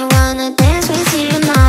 I wanna dance with you now